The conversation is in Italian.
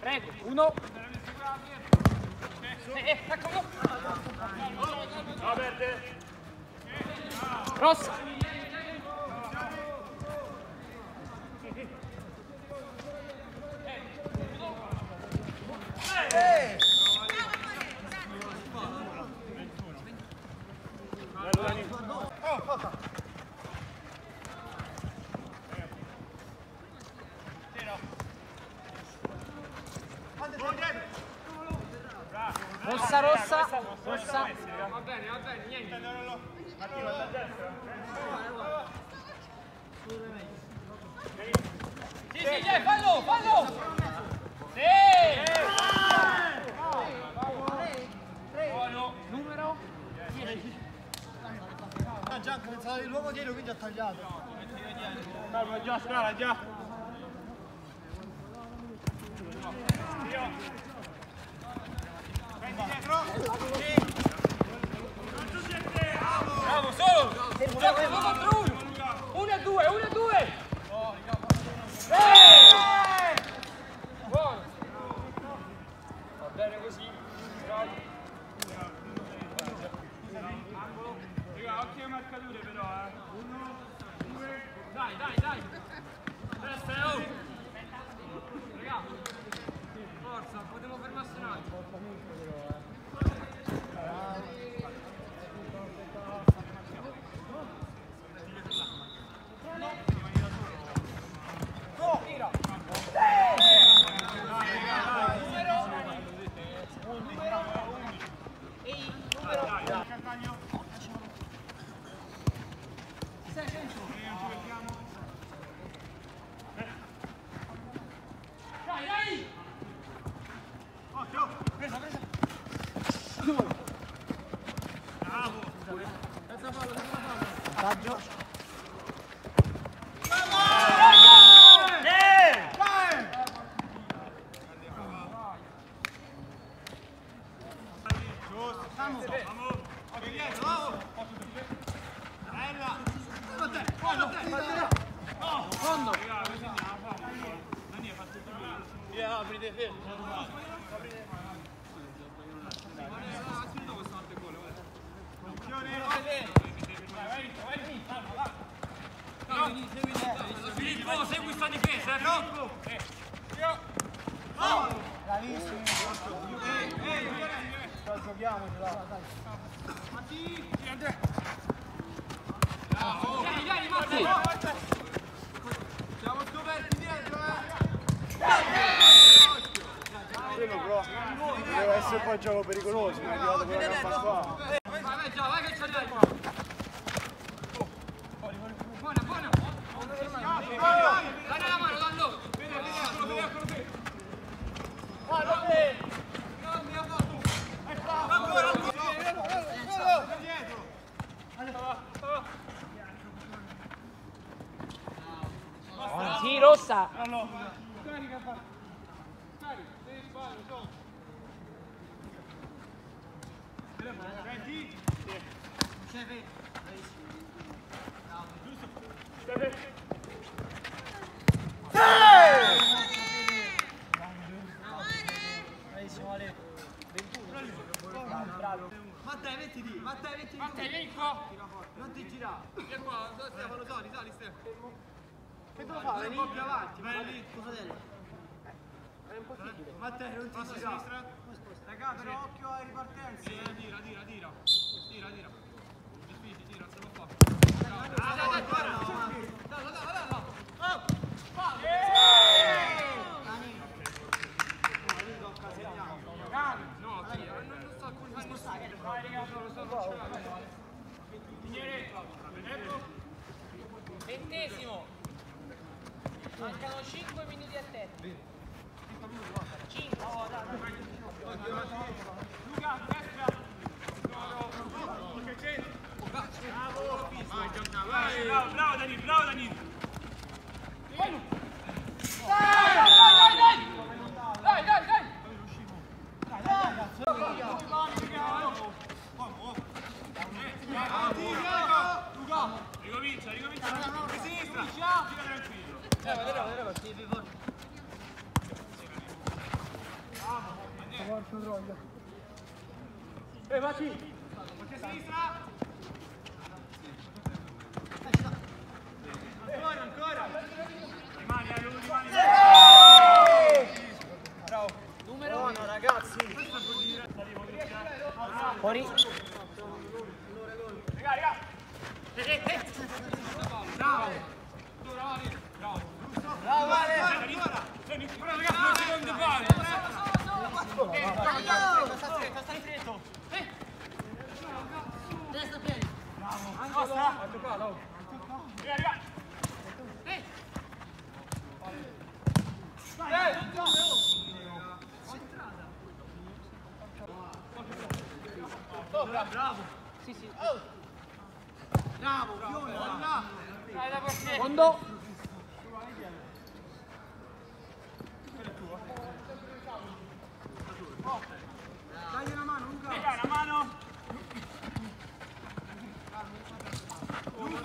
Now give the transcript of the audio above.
Prego, uno. Eh, eh. Rossa. Bello Dani. Rossa, rossa, rossa. Va bene, va bene, niente. Martino, a destra. Sì, sì, dai, fallo, fallo. Sì. Buono. Numero? Ah, già, pensavo l'uomo dietro, quindi ha tagliato. Calma, già, scala, già. Io. Prendi dietro. Bravo, solo. Gioca uno contro uno. Uno e due, uno e due. Eh! Buono. Va bene così. Bravo. Raga, occhio alle marcature però, eh. Uno, due. Dai, dai, dai. Destra, oh. Raga. Forza, potremmo fermarsi un attimo. Castagno. Dai, dai. Occhio. Presa, presa. Bravo. Taggio. Giusto. Vamos. Vamos. Occhio dietro, bravo. Bella. Guarda te, guarda te. Oh, Fondo. raga, così andiamo a fare. Dani ha fatto tutto bene. Via, aprite fermo. Segui sta difesa, eh, Filippo. Bravissimi. Poi giochiamocela, dai. Vieni, Matti. Siamo scoperti dietro, eh! Quello però deve essere poi gioco pericoloso, mi è arrivato quella gamba qua. Vai, vai, già, vai che c'è dai. Buona, buona. La mano, dallo. Sì, rossa. Bravissimo Ale. 21. Bravo. Matteo, mettiti, Matteo, mettiti. Matteo, vieni qua. Non ti girare. Vieni qua. Stefano, sali, sali, Stefano. Che devo fare? Un po' più avanti, Vai vai lì. fratello. È impossibile. Matteo, non ti Passa a girare. sinistra. Raga, però occhio alle ripartenze. Tira, tira, tira, tira. Tira, tira. Difficile, tira, se lo fa. Dai, dai, guarda. Dai, dai, dai, dai. No, sì, non sto Non spostare. Vai, raga, lo so, non ce l'ho. Ecco. Ventesimo. Mancano 5 minuti a te. 5. Oh, dai. Luca, destra. Bravo, bravo Dani, bravo E eh, baci! Perché sinistra! Ancora, ancora! Rimani, Alu, rimani! Bravo! Numero Buono, ragazzi! Fuori! Raga, raga! Eh, eh, Bravo! Bravo! Bravo! Bravo! Bravo! Bravo! Bravo! Bravo! Bravo! Bravo! Bravo! Bravo! Bravo! dietro. Eh. Destra piedi. Bravo. Costa. Arriva, arriva. Eh. Vai. Eh. Sopra. Bravo. Sì, sì. Oh. Bravo, bravo. Dai, da Fondo.